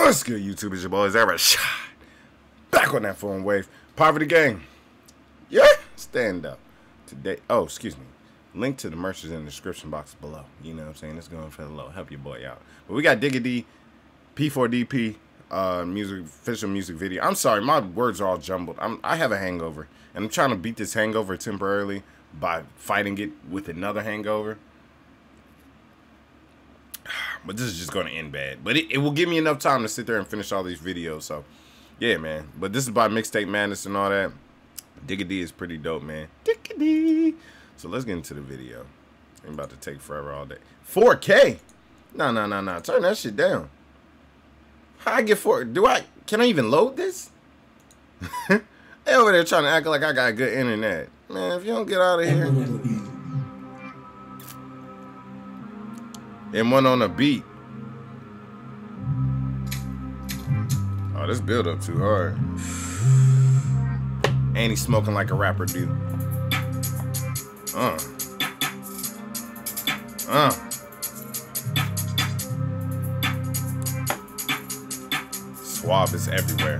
What's good, YouTube? It's your boys, Eric Shot. Back on that phone wave. Poverty Gang. Yeah, stand up. Today, oh, excuse me. Link to the merch is in the description box below. You know what I'm saying? It's going for the low. Help your boy out. But we got Digga D, P4DP, uh, music, official music video. I'm sorry, my words are all jumbled. I'm, I have a hangover, and I'm trying to beat this hangover temporarily by fighting it with another hangover but this is just going to end bad. But it, it will give me enough time to sit there and finish all these videos. So, yeah, man. But this is by Mixtape Madness and all that. Digga D is pretty dope, man. Digga D. So let's get into the video. I'm about to take forever all day. 4K? No, no, no, no. Turn that shit down. How I get 4 Do I... Can I even load this? they over there trying to act like I got good internet. Man, if you don't get out of here... and one on a beat. Oh, this build up too hard. And he's smoking like a rapper do. Uh. Uh. Swab is everywhere.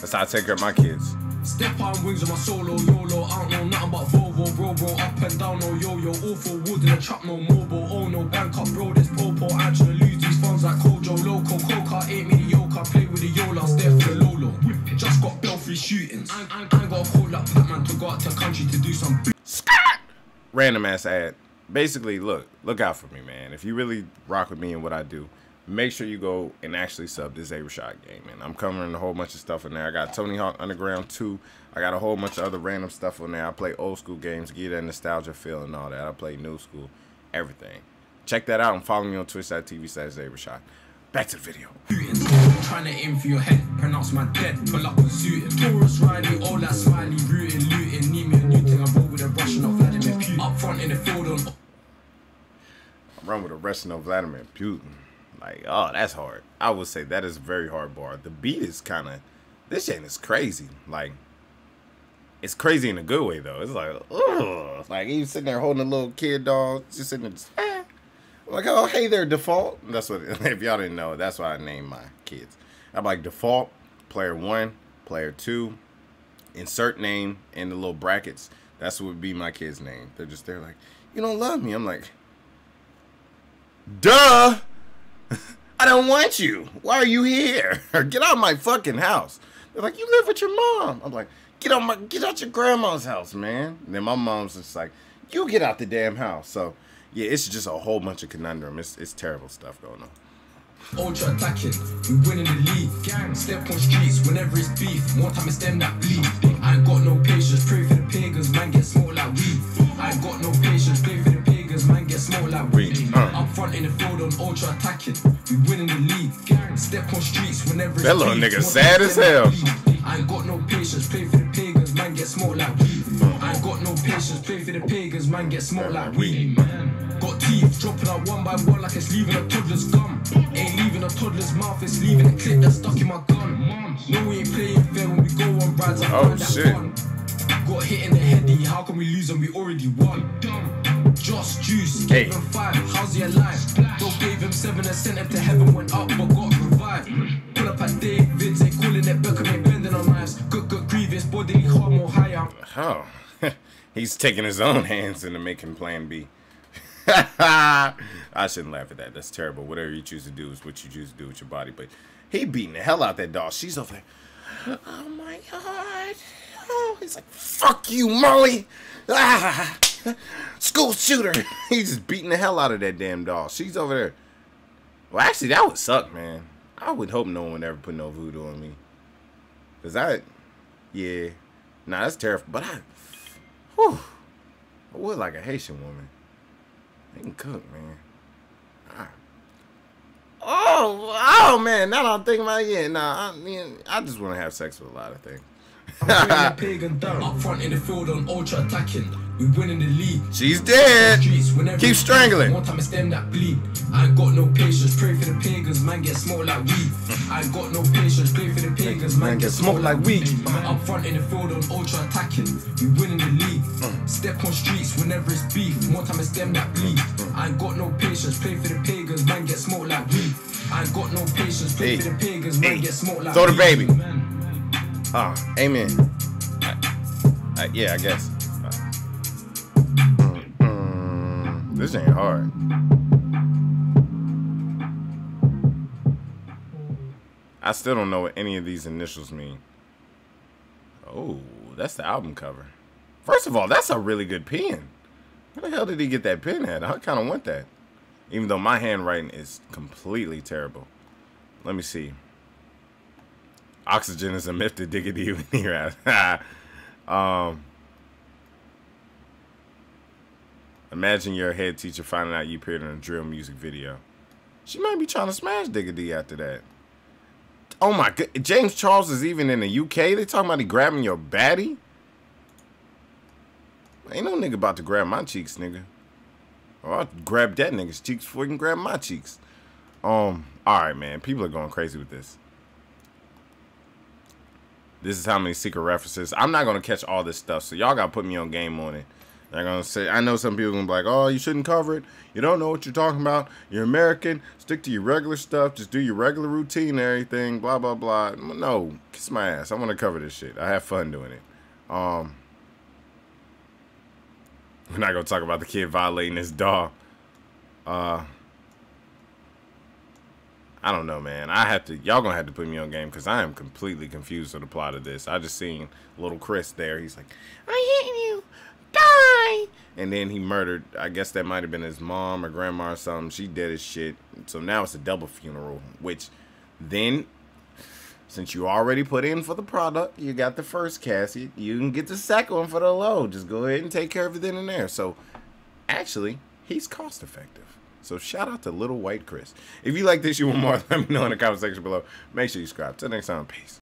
That's how I take care of my kids. Step on wings on my solo YOLO. I don't know nothing but Volvo, Robo, up and down, no yo-yo. Awful wood in the trap, no mobile. Oh no, bank up, bro, this popo. I'm to lose these funds like Kojo, Loco, Coca, ain't mediocre. Play with the Yola, step for the Lolo. Just got Belfry shootings. I, I, I got a call up Batman to go out to country to do some. Scott! Random ass ad. Basically, look, look out for me, man. If you really rock with me and what I do, make sure you go and actually sub this A Rashod game, man. I'm covering a whole bunch of stuff in there. I got Tony Hawk Underground 2. I got a whole bunch of other random stuff on there. I play old school games, get that nostalgia feel and all that. I play new school, everything. Check that out and follow me on twitch.tv slash Rashod. Back to the video. Trying to aim for your head, pronounce my dead, pull up and suit Taurus riding, all that smiley, rooting, looting, need me a new thing. I roll with a Russian Vladimir Putin. Up front in the field on. I run with a Russian of Vladimir Putin. Like, oh, that's hard. I would say that is very hard bar. The beat is kind of, this shit is crazy. Like, it's crazy in a good way though. It's like, ugh. Like he's sitting there holding a little kid dog, just sitting there. Just, eh. like, oh, hey there, default. That's what. If y'all didn't know, that's why I named my kids. I'm like default, player one, player two, insert name in the little brackets. That's what would be my kid's name. They're just there like, you don't love me. I'm like, duh. I don't want you. Why are you here? Get out of my fucking house. They're like, you live with your mom. I'm like, get out my get out your grandma's house, man. And then my mom's just like, you get out the damn house. So yeah, it's just a whole bunch of conundrum. It's it's terrible stuff going on. Ultra attacking, we winning the league. Gang, step on streets whenever it's beef. More time it's them that bleed. I ain't got no patience, pray for the pagans, man get small like weed. I ain't got no patience, pray for the pagans, man get small like weed. Uh. Up front in the field on ultra attacking, we winning the league. Gang, step on streets whenever That little nigga sad as hell. I ain't got no patience, pray for the pagans, man get smoked like weed. I ain't got no patience, pray for the pagans, man get smoked like weed. Got teeth dropping out one by one like it's leaving a toddler's gum. Ain't leaving a toddler's mouth, it's leaving a clip that's stuck in my gun. No, we ain't playing fair when we go on rides. I oh, shit. Fun. Got hit in the heady, how can we lose and we already won? Just juice, hey. gave him five, how's he alive? Gave him seven and sent him to heaven, went up but got revived. Pull up at David's, calling it Beckham, bending on knives. Good, good, grievous, bodily harm more higher. Oh, he's taking his own hands into making plan B. I shouldn't laugh at that. That's terrible. Whatever you choose to do is what you choose to do with your body. But he beating the hell out that dog. She's over there. Oh my god. Oh, he's like, fuck you, Molly. Ah, school shooter. He's just beating the hell out of that damn dog. She's over there. Well, actually, that would suck, man. I would hope no one ever put no voodoo on me. Cause I, yeah, nah, that's terrible. But I, whew, I would like a Haitian woman. They can cook, man. Ah. Oh, oh man, now I'm thinking about it. Yeah, nah, I mean, I just want to have sex with a lot of things. I'm pagan down. Up front in the field on ultra attacking. We winning the league. She's dead. Keep strangling. One time it's them that bleed. I ain't got no patience. Pray for the pagans. Man get smoked like weed. I ain't got no patience. Pray for the pagans. Man get smoked like weed. Up front in the field on ultra attacking. We winning the league. Step on streets whenever it's beef. More time it's them that bleed. I ain't got no patience. Pray for the pagans. Man get smoked like weed. I got no patience. Play Hey. for the pagans, man. Hey. Get smoked like Throw the baby. Man. Ah, amen. I, I, yeah, I guess. Mm, mm, this ain't hard. I still don't know what any of these initials mean. Oh, that's the album cover. First of all, that's a really good pen. Where the hell did he get that pen at? I kind of want that. Even though my handwriting is completely terrible. Let me see. Oxygen is a myth to diggity when he raps. um, imagine your head teacher finding out you appeared in a drill music video. She might be trying to smash Diggity after that. Oh my god, James Charles is even in the UK. They talking about he grabbing your baddie. Ain't no nigga about to grab my cheeks, nigga. Or I'll grab that nigga's cheeks before he can grab my cheeks. Um, all right, man. People are going crazy with this. This is how many secret references. I'm not gonna catch all this stuff, so y'all gotta put me on game on it. They're gonna say, I know some people gonna be like, oh, you shouldn't cover it. You don't know what you're talking about. You're American. Stick to your regular stuff. Just do your regular routine and everything. Blah blah blah. No, kiss my ass. I want to cover this shit. I have fun doing it. Um, we're not gonna talk about the kid violating his dog. Uh, I don't know, man. I have to. Y'all gonna have to put me on game because I am completely confused with the plot of this. I just seen little Chris there. He's like, "I hit you, die," and then he murdered. I guess that might have been his mom or grandma or something. She dead as shit. So now it's a double funeral. Which, then, since you already put in for the product, you got the first casket. You can get the second one for the low. Just go ahead and take care of it then and there. So, actually, he's cost effective. So shout out to Little White Chris. If you like this, you want more, let me know in the comment section below. Make sure you subscribe. Till next time, peace.